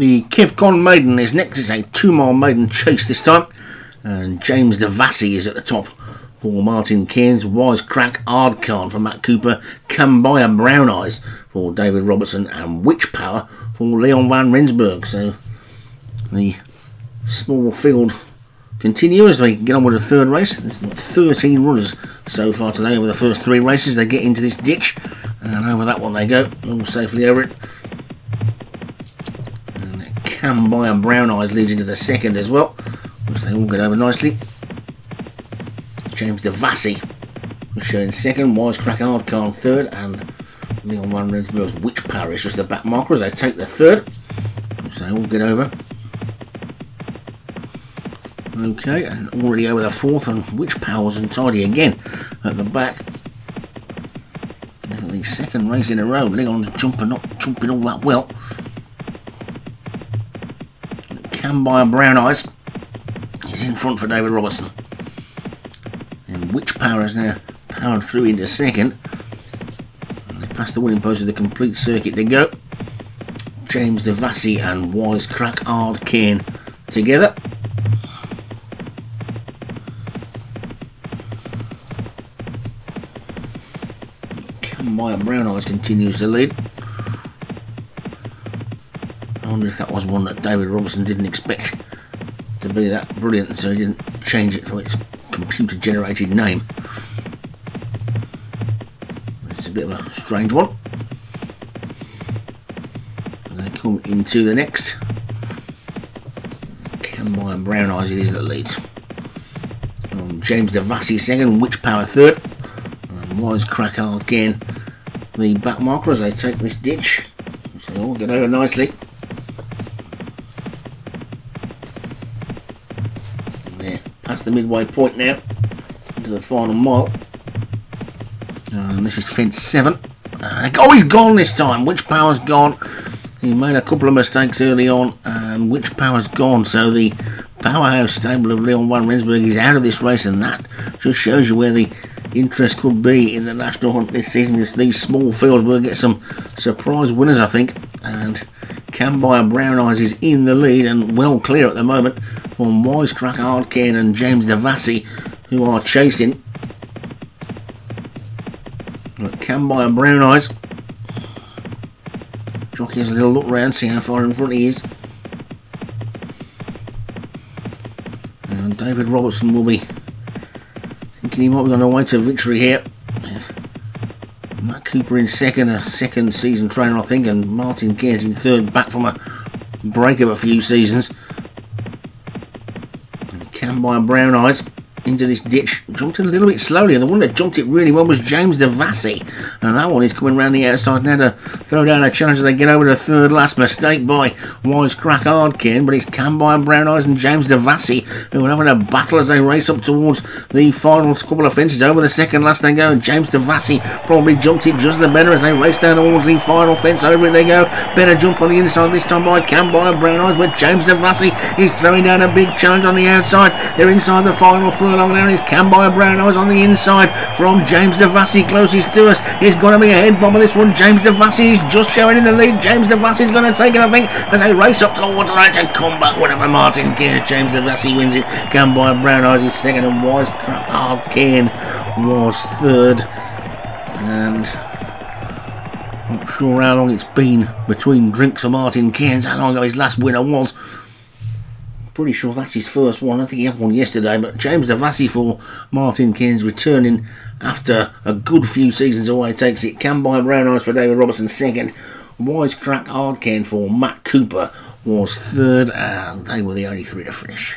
The Kevcon Maiden is next. It's a two mile maiden chase this time. And James Devassi is at the top for Martin Cairns. Wisecrack Ardcan for Matt Cooper. Kambaya Brown Eyes for David Robertson. And Witch Power for Leon Van Rensburg. So the small field continue as we get on with the third race. 13 runners so far today over the first three races. They get into this ditch and over that one they go, all safely over it. And Kambaya Brown Eyes leads into the second as well, which they all get over nicely. James Devassi showing second, Wisecrack Hardcar third, and Leon Van Rensburg's Witch Power is just the back marker as they take the third, which they all get over. Okay, and already over the fourth, and Witch Power's untidy again at the back. The second race in a row, Leon's jumping, not jumping all that well. Kambaya Brown Eyes is in front for David Robertson. And Witch Power is now powered through into second. They pass the winning post of the complete circuit to go. James Devassi and Wisecrack Ard Kane together. Maya Brown Eyes continues to lead. I wonder if that was one that David Robertson didn't expect to be that brilliant, so he didn't change it from its computer generated name. It's a bit of a strange one. And they come into the next. Kambaya Brown Eyes it um, is that leads. James Devassi second, Witch Power third. And Wisecrack again the back marker as they take this ditch. They all get over nicely. There, past the midway point now, into the final mile. And this is fence 7. And oh, he's gone this time. Witch Power's gone? He made a couple of mistakes early on, and Witch Power's gone. So the powerhouse stable of Leon Van Rensburg is out of this race, and that just shows you where the interest could be in the national hunt this season. Is these small fields will get some surprise winners, I think. And Kambaya Brown Eyes is in the lead and well clear at the moment from Wisecrack Hardcane and James Devassi, who are chasing. But Kambaya Brown Eyes. Jockey has a little look round, see how far in front he is. And David Robertson will be Thinking he might be on the way to victory here. Matt Cooper in second, a second season trainer, I think, and Martin Cairns in third, back from a break of a few seasons. Kambaya Brown Eyes into this ditch. Jumped it a little bit slowly, and the one that jumped it really well was James Devassi. And that one is coming around the outside now to throw down a challenge as they get over the third last mistake by Wisecrack Hardkin. But it's Kambaya Brown Eyes and James Devassi who are having a battle as they race up towards the final couple of fences. Over the second last they go. and James Devassi probably jumped it just the better as they race down towards the final fence. Over it they go. Better jump on the inside this time by Kambaya Brown Eyes, but James Devassi is throwing down a big challenge on the outside. They're inside the final third along there is Kambaya Brown Eyes on the inside from James Devassi closest to us. He's going to be a head this one. James Devassi is just showing in the lead. James Devassi is going to take it, I think, as they race up towards the right to come back. Whatever Martin Cairns, James Devassi wins it. Kambaya Brown Eyes is second and Wise Hard Cairn was third. And not sure how long it's been between drinks of Martin Cairns, how long ago his last winner was pretty sure that's his first one. I think he had one yesterday. But James Devassi for Martin Cairns returning after a good few seasons away takes it. Kambaya Brown Eyes for David Robertson second. Wisecrack Hardcan for Matt Cooper was third, and they were the only three to finish.